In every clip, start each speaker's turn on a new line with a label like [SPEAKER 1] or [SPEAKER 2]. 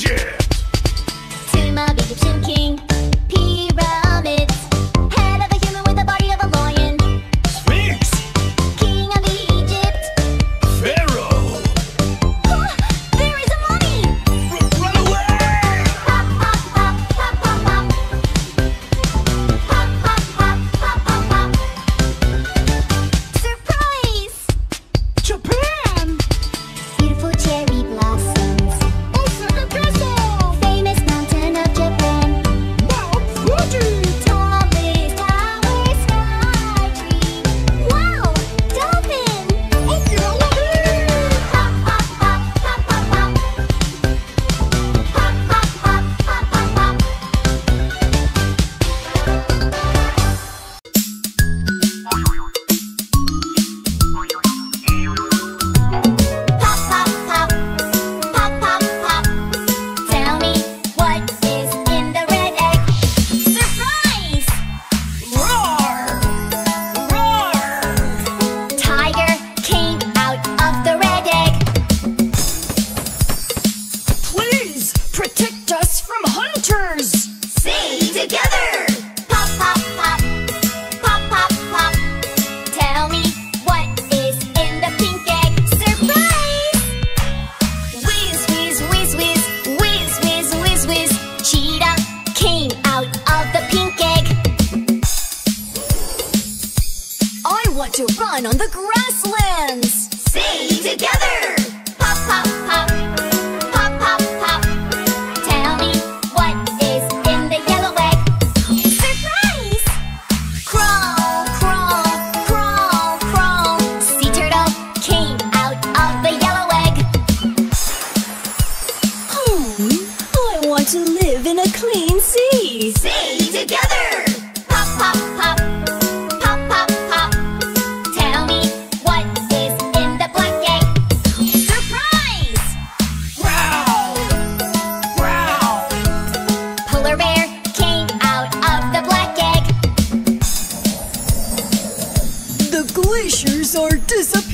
[SPEAKER 1] Egypt! my Egyptian king. on the
[SPEAKER 2] ground.
[SPEAKER 1] polar bear came out of the black egg.
[SPEAKER 3] The glaciers are disappearing.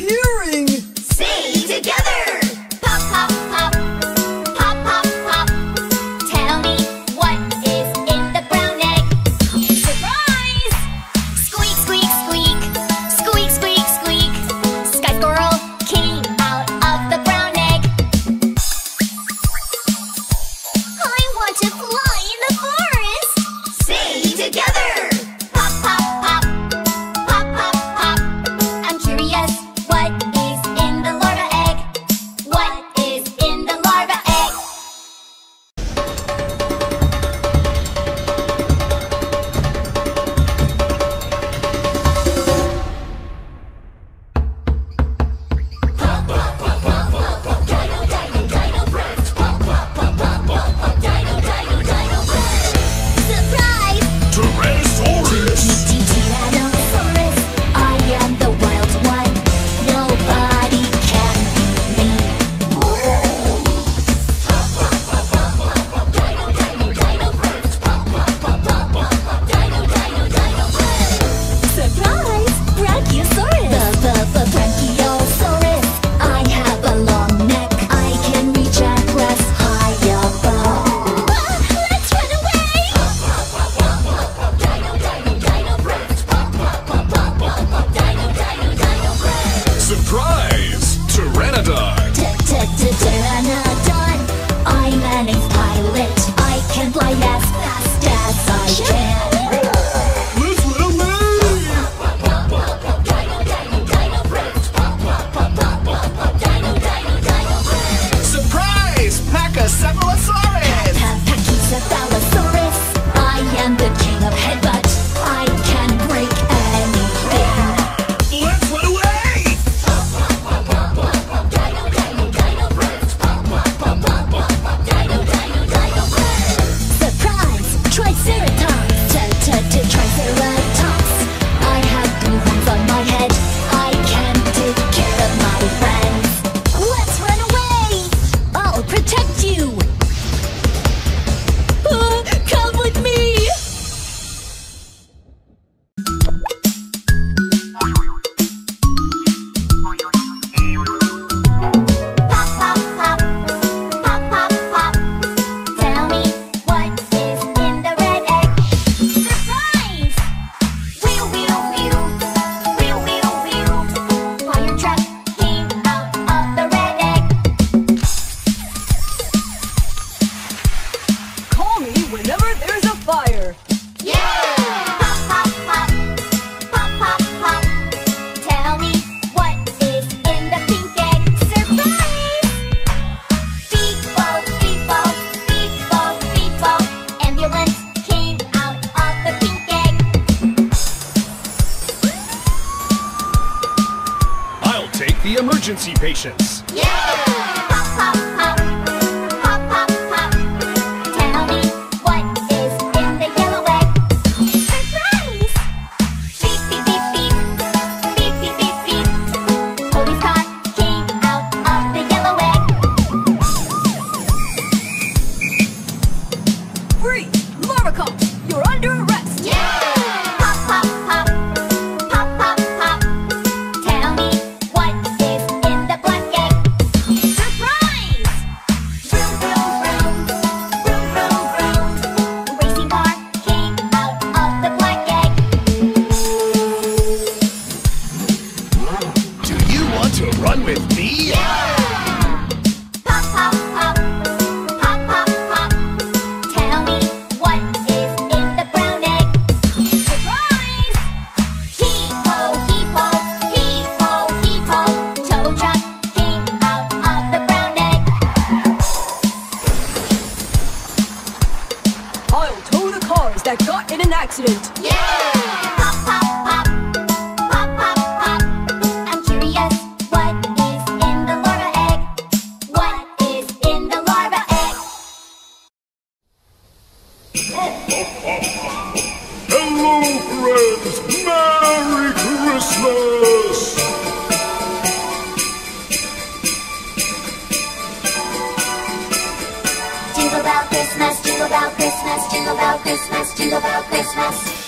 [SPEAKER 4] Christmas,
[SPEAKER 3] jingle bell Christmas, jingle bell Christmas, jingle bell Christmas.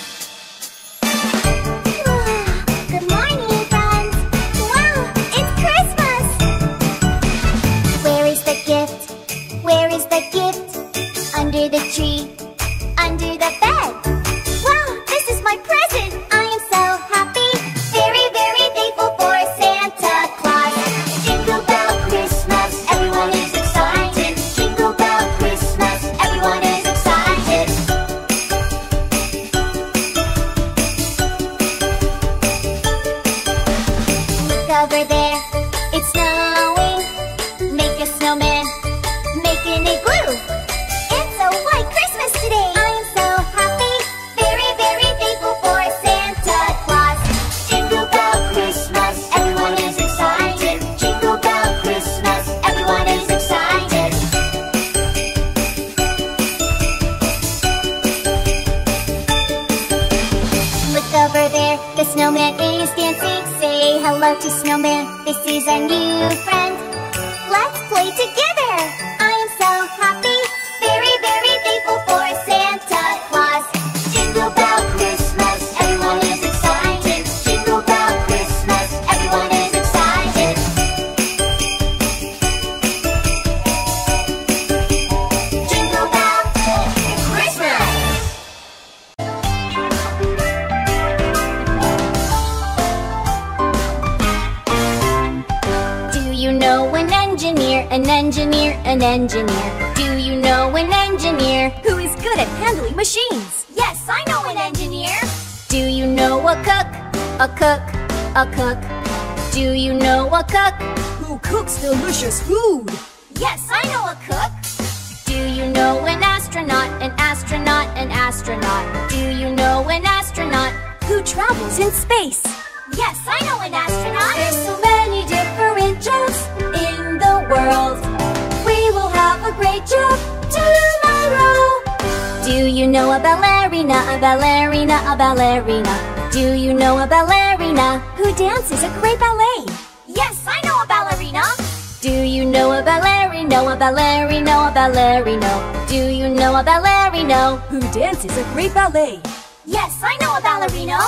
[SPEAKER 3] Is dancing. Say hello to snowman, this is our new friend. Let's play together. Engineer, an engineer. Do you know an engineer?
[SPEAKER 2] Who is good at handling machines?
[SPEAKER 3] Yes, I know an engineer.
[SPEAKER 2] Do you know a cook? A cook, a cook. Do you know a cook? Who cooks delicious food?
[SPEAKER 3] Yes, I know a cook.
[SPEAKER 2] Do you know an astronaut, an astronaut, an astronaut? Do you know an astronaut who travels in space?
[SPEAKER 3] Yes, I know an astronaut.
[SPEAKER 2] There's so many different jobs in the world. You know a ballerina, a ballerina, a ballerina? Do you know a ballerina who dances a great ballet?
[SPEAKER 3] Yes, I know a ballerina.
[SPEAKER 2] Do you know a ballerino, a ballerino, a ballerino? Do you know a ballerino who dances a great ballet?
[SPEAKER 3] Yes, I know a ballerino.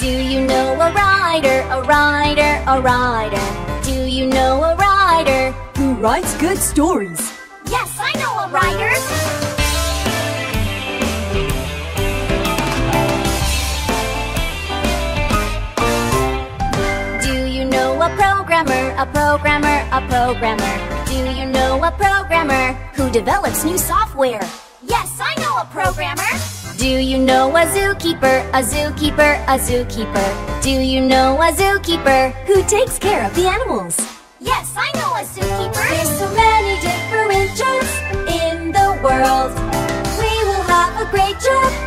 [SPEAKER 2] Do you know a rider, a rider, a rider? Do you know a rider who writes good stories?
[SPEAKER 3] Yes, I know a rider.
[SPEAKER 2] programmer, a programmer, a programmer. Do you know a programmer who develops new software?
[SPEAKER 3] Yes, I know a programmer.
[SPEAKER 2] Do you know a zookeeper, a zookeeper, a zookeeper? Do you know a zookeeper who takes care of the animals?
[SPEAKER 3] Yes, I know a zookeeper.
[SPEAKER 2] There's so many
[SPEAKER 3] different jobs in the world. We will have a great job